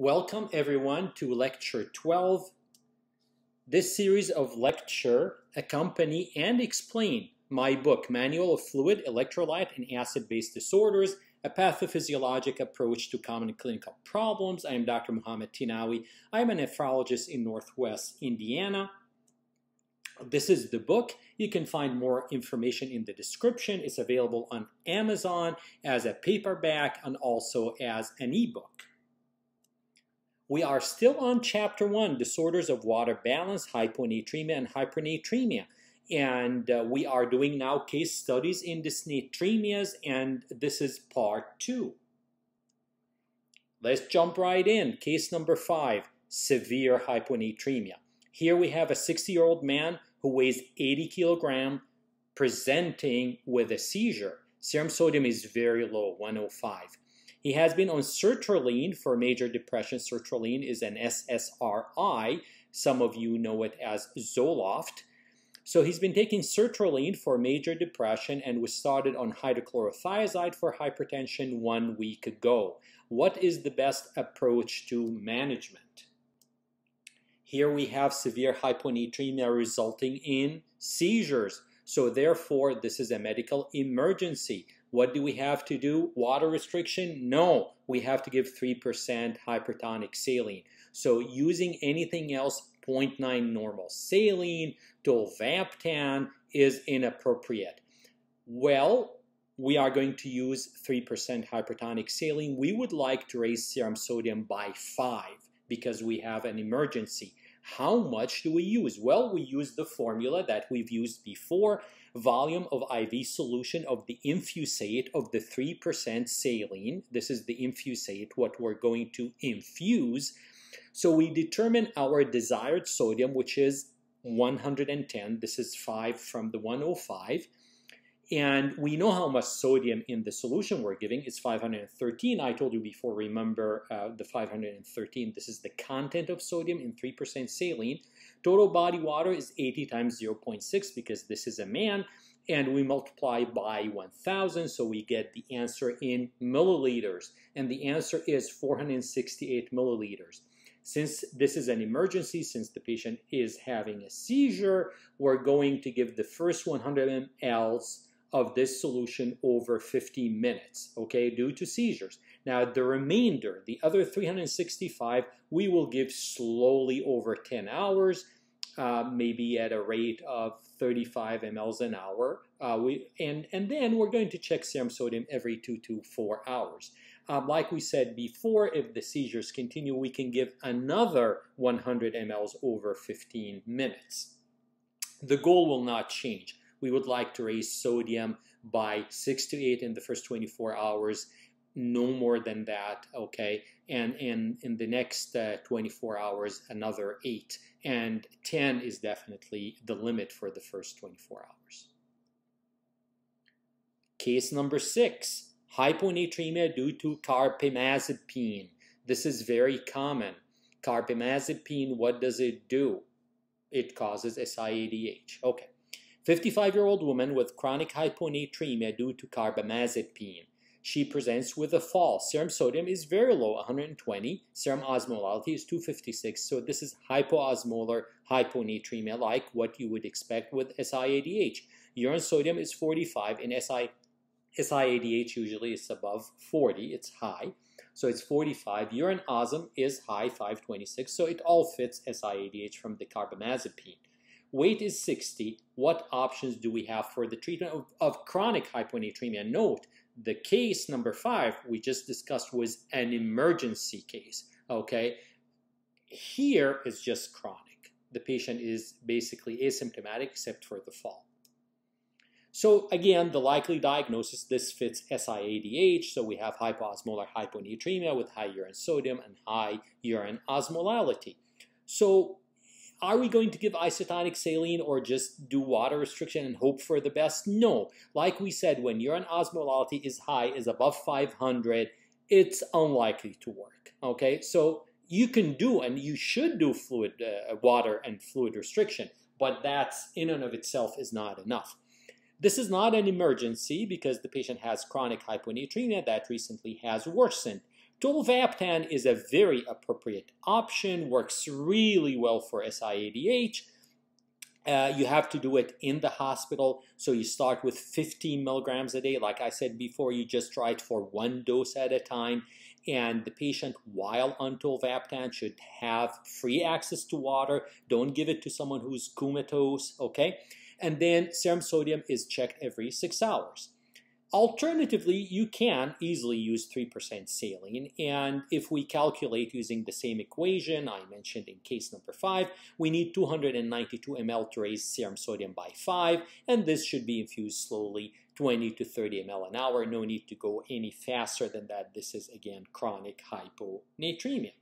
Welcome everyone to lecture 12. This series of lecture accompany and explain my book, Manual of Fluid, Electrolyte, and Acid-Base Disorders, a pathophysiologic approach to common clinical problems. I am Dr. Mohammad Tinawi. I am a nephrologist in Northwest Indiana. This is the book. You can find more information in the description. It's available on Amazon as a paperback and also as an ebook. We are still on chapter one, disorders of water balance, hyponatremia and hypernatremia. And uh, we are doing now case studies in dysnatremias, and this is part two. Let's jump right in. Case number five, severe hyponatremia. Here we have a 60-year-old man who weighs 80 kilogram presenting with a seizure. Serum sodium is very low, 105. He has been on sertraline for major depression. Sertraline is an SSRI. Some of you know it as Zoloft. So he's been taking sertraline for major depression and was started on hydrochlorothiazide for hypertension one week ago. What is the best approach to management? Here we have severe hyponatremia resulting in seizures. So therefore, this is a medical emergency. What do we have to do? Water restriction? No, we have to give 3% hypertonic saline. So using anything else 0.9 normal saline, tolvaptan is inappropriate. Well, we are going to use 3% hypertonic saline. We would like to raise serum sodium by 5 because we have an emergency. How much do we use? Well, we use the formula that we've used before volume of IV solution of the infusate of the 3% saline. This is the infusate, what we're going to infuse. So we determine our desired sodium, which is 110. This is 5 from the 105. And we know how much sodium in the solution we're giving is 513. I told you before, remember uh, the 513. This is the content of sodium in 3% saline. Total body water is 80 times 0.6 because this is a man. And we multiply by 1,000, so we get the answer in milliliters. And the answer is 468 milliliters. Since this is an emergency, since the patient is having a seizure, we're going to give the first 100 mLs of this solution over 50 minutes, okay, due to seizures. Now, the remainder, the other 365, we will give slowly over 10 hours, uh, maybe at a rate of 35 mLs an hour. Uh, we, and, and then we're going to check serum sodium every two to four hours. Um, like we said before, if the seizures continue, we can give another 100 mLs over 15 minutes. The goal will not change we would like to raise sodium by 6 to 8 in the first 24 hours no more than that okay? And in in the next uh, 24 hours another 8 and 10 is definitely the limit for the first 24 hours. Case number 6 hyponatremia due to carbamazepine this is very common. Carbamazepine what does it do? It causes SIADH okay 55-year-old woman with chronic hyponatremia due to carbamazepine. She presents with a fall. Serum sodium is very low, 120. Serum osmolality is 256. So this is hypoosmolar hyponatremia, like what you would expect with SIADH. Urine sodium is 45. and SI, SIADH usually is above 40. It's high. So it's 45. Urine osm is high, 526. So it all fits SIADH from the carbamazepine. Weight is 60. What options do we have for the treatment of, of chronic hyponatremia? Note, the case number five we just discussed was an emergency case, okay? Here is just chronic. The patient is basically asymptomatic except for the fall. So again, the likely diagnosis, this fits SIADH, so we have hypoosmolar hyponatremia with high urine sodium and high urine osmolality. So are we going to give isotonic saline or just do water restriction and hope for the best? No. Like we said, when urine osmolality is high, is above 500, it's unlikely to work. Okay, so you can do and you should do fluid uh, water and fluid restriction, but that's in and of itself is not enough. This is not an emergency because the patient has chronic hyponatremia that recently has worsened. Tolvaptan is a very appropriate option, works really well for SIADH. Uh, you have to do it in the hospital. So you start with 15 milligrams a day. Like I said before, you just try it for one dose at a time. And the patient, while on tolvaptan, should have free access to water. Don't give it to someone who's comatose, okay? And then serum sodium is checked every six hours. Alternatively, you can easily use 3% saline, and if we calculate using the same equation I mentioned in case number 5, we need 292 ml to raise serum sodium by 5, and this should be infused slowly 20 to 30 ml an hour. No need to go any faster than that. This is, again, chronic hyponatremia.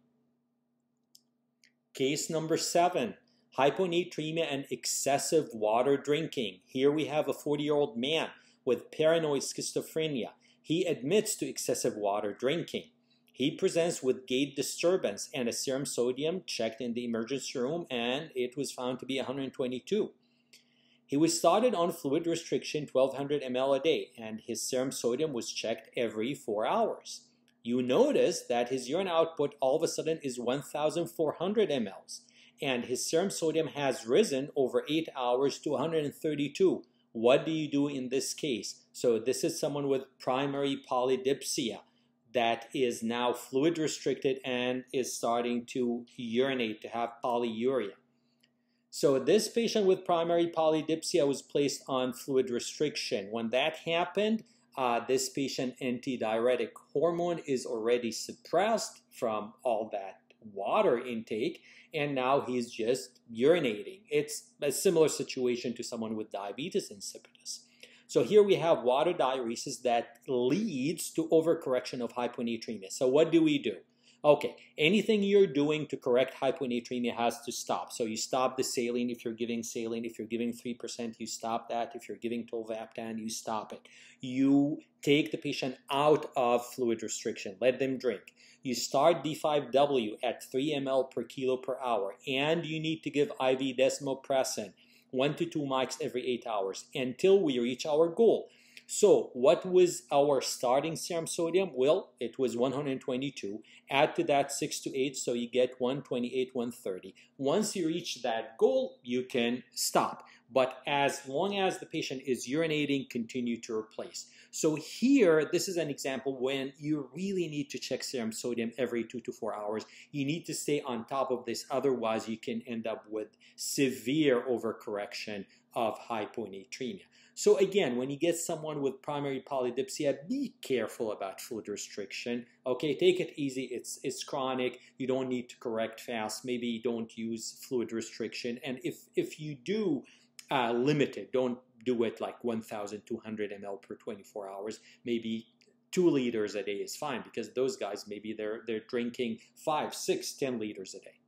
Case number 7, hyponatremia and excessive water drinking. Here we have a 40-year-old man with paranoid schizophrenia. He admits to excessive water drinking. He presents with gait disturbance and a serum sodium checked in the emergency room and it was found to be 122. He was started on fluid restriction 1200 ml a day and his serum sodium was checked every 4 hours. You notice that his urine output all of a sudden is 1400 mLs and his serum sodium has risen over 8 hours to 132 what do you do in this case? So this is someone with primary polydipsia that is now fluid restricted and is starting to urinate, to have polyuria. So this patient with primary polydipsia was placed on fluid restriction. When that happened, uh, this patient antidiuretic hormone is already suppressed from all that water intake and now he's just urinating. It's a similar situation to someone with diabetes insipidus. So here we have water diuresis that leads to overcorrection of hyponatremia. So what do we do? Okay, anything you're doing to correct hyponatremia has to stop. So you stop the saline if you're giving saline. If you're giving 3%, you stop that. If you're giving tolvaptan, you stop it. You take the patient out of fluid restriction. Let them drink you start D5W at 3 ml per kilo per hour, and you need to give IV desmopressin 1 to 2 mics every 8 hours until we reach our goal. So what was our starting serum sodium? Well, it was 122. Add to that 6 to 8, so you get 128, 130. Once you reach that goal, you can stop. But as long as the patient is urinating, continue to replace. So here, this is an example when you really need to check serum sodium every two to four hours. You need to stay on top of this, otherwise you can end up with severe overcorrection of hyponatremia. So again, when you get someone with primary polydipsia, be careful about fluid restriction. Okay, take it easy. It's it's chronic. You don't need to correct fast. Maybe don't use fluid restriction. And if if you do, uh, limit it. Don't do it like 1,200 ml per 24 hours. Maybe two liters a day is fine because those guys maybe they're they're drinking five, six, ten liters a day.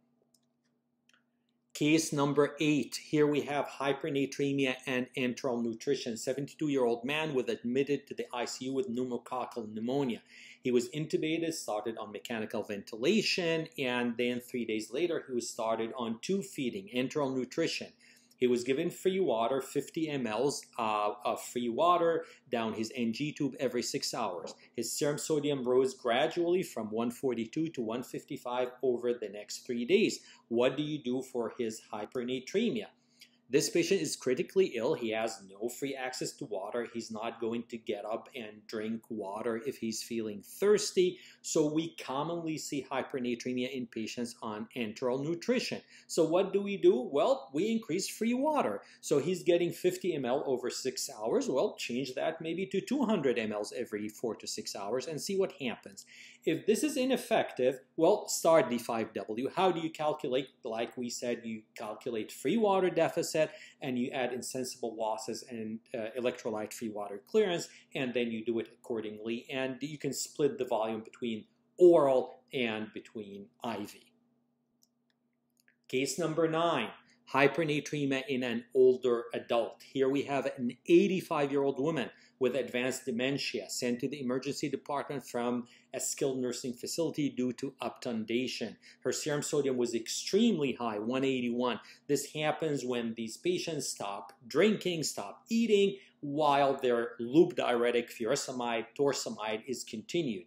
Case number eight. Here we have hypernatremia and enteral nutrition. 72-year-old man was admitted to the ICU with pneumococcal pneumonia. He was intubated, started on mechanical ventilation, and then three days later he was started on tube feeding, enteral nutrition. He was given free water, 50 mLs uh, of free water down his NG tube every six hours. His serum sodium rose gradually from 142 to 155 over the next three days. What do you do for his hypernatremia? This patient is critically ill. He has no free access to water. He's not going to get up and drink water if he's feeling thirsty. So we commonly see hypernatremia in patients on enteral nutrition. So what do we do? Well, we increase free water. So he's getting 50 ml over six hours. Well, change that maybe to 200 mLs every four to six hours and see what happens. If this is ineffective, well, start D5W. How do you calculate? Like we said, you calculate free water deficit and you add insensible losses and uh, electrolyte free water clearance, and then you do it accordingly. And you can split the volume between oral and between IV. Case number nine hypernatremia in an older adult. Here we have an 85 year old woman with advanced dementia sent to the emergency department from a skilled nursing facility due to obtundation. Her serum sodium was extremely high, 181. This happens when these patients stop drinking, stop eating, while their loop diuretic furosemide, torsemide is continued.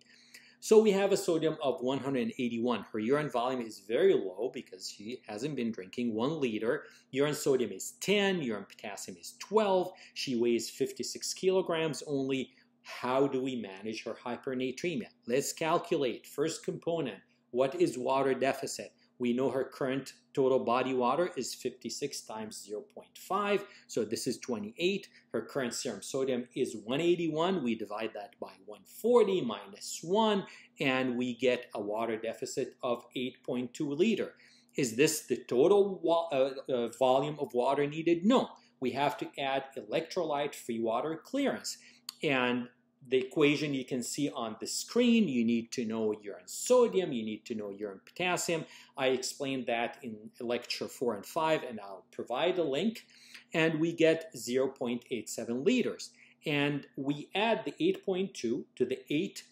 So we have a sodium of 181. Her urine volume is very low because she hasn't been drinking one liter. Urine sodium is 10, urine potassium is 12. She weighs 56 kilograms only. How do we manage her hypernatremia? Let's calculate. First component, what is water deficit? We know her current total body water is 56 times 0.5, so this is 28. Her current serum sodium is 181. We divide that by 140 minus 1, and we get a water deficit of 8.2 liter. Is this the total uh, uh, volume of water needed? No. We have to add electrolyte-free water clearance. And the equation you can see on the screen. You need to know urine sodium, you need to know urine potassium. I explained that in lecture 4 and 5 and I'll provide a link. And we get 0.87 liters. And we add the 8.2 to the 8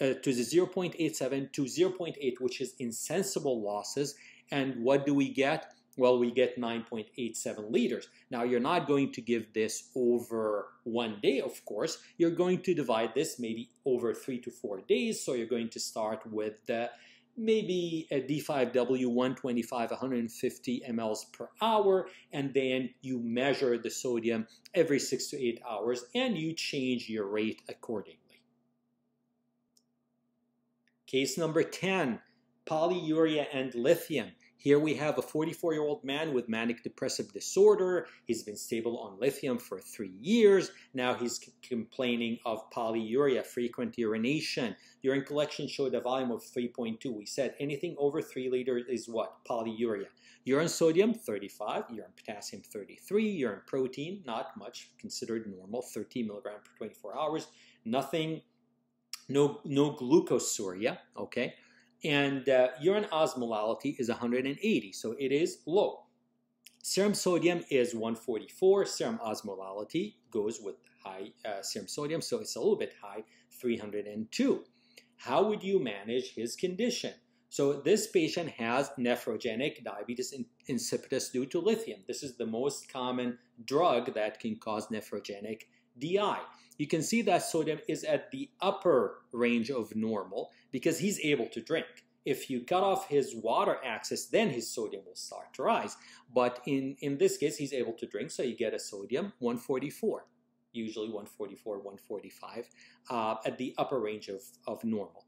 uh, to the 0.87 to 0.8, which is insensible losses. And what do we get? Well, we get 9.87 liters. Now, you're not going to give this over one day, of course. You're going to divide this maybe over three to four days. So you're going to start with uh, maybe a D5W 125, 150 mLs per hour, and then you measure the sodium every six to eight hours, and you change your rate accordingly. Case number 10, polyuria and lithium. Here we have a 44 year old man with manic depressive disorder. He's been stable on lithium for three years. Now he's complaining of polyuria, frequent urination. Urine collection showed a volume of 3.2. We said anything over 3 liters is what? Polyuria. Urine sodium 35, urine potassium 33, urine protein not much, considered normal, 13 milligram per 24 hours. Nothing, no, no glucosuria, okay? And uh, urine osmolality is 180, so it is low. Serum sodium is 144. Serum osmolality goes with high uh, serum sodium, so it's a little bit high, 302. How would you manage his condition? So this patient has nephrogenic diabetes insipidus due to lithium. This is the most common drug that can cause nephrogenic DI. You can see that sodium is at the upper range of normal because he's able to drink. If you cut off his water access, then his sodium will start to rise. But in, in this case, he's able to drink, so you get a sodium 144, usually 144, 145, uh, at the upper range of, of normal.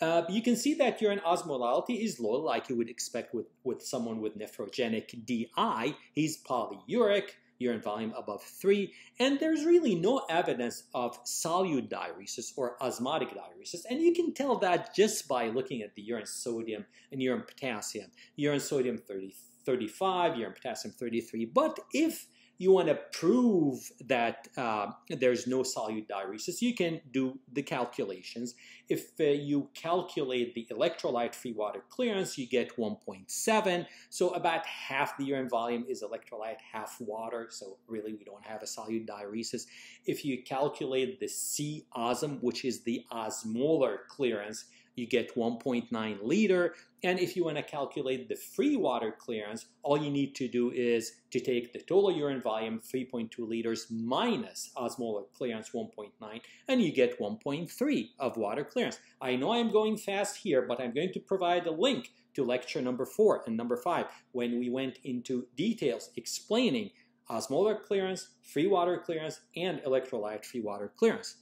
Uh, you can see that urine osmolality is low, like you would expect with, with someone with nephrogenic DI. He's polyuric, urine volume above 3, and there's really no evidence of solute diuresis or osmotic diuresis, and you can tell that just by looking at the urine sodium and urine potassium. Urine sodium 30, 35, urine potassium 33, but if you want to prove that uh, there's no solute diuresis, you can do the calculations. If uh, you calculate the electrolyte-free water clearance, you get 1.7. So about half the urine volume is electrolyte, half water. So really, we don't have a solute diuresis. If you calculate the C-osm, which is the osmolar clearance, you get 1.9 liter. And if you want to calculate the free water clearance, all you need to do is to take the total urine volume, 3.2 liters, minus osmolar clearance, 1.9, and you get 1.3 of water clearance. I know I'm going fast here, but I'm going to provide a link to lecture number 4 and number 5 when we went into details explaining osmolar clearance, free water clearance, and electrolyte free water clearance.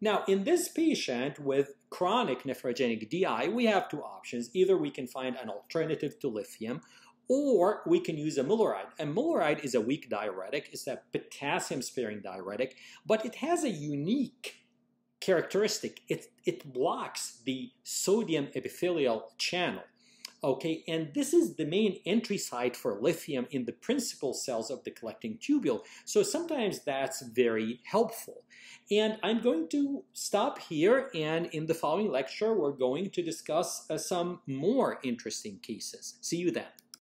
Now, in this patient with chronic nephrogenic DI, we have two options. Either we can find an alternative to lithium, or we can use a amiloride. Amiloride is a weak diuretic. It's a potassium-sparing diuretic, but it has a unique characteristic. It, it blocks the sodium epithelial channel. Okay, and this is the main entry site for lithium in the principal cells of the collecting tubule. So sometimes that's very helpful. And I'm going to stop here, and in the following lecture, we're going to discuss uh, some more interesting cases. See you then.